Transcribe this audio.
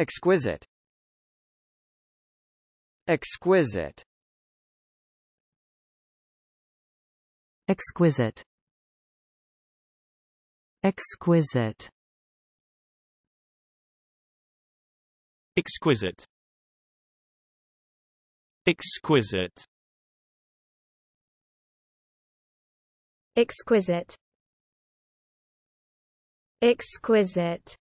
Exquisite. Exquisite. Exquisite. Exquisite. Exquisite. Exquisite. Exquisite. Exquisite.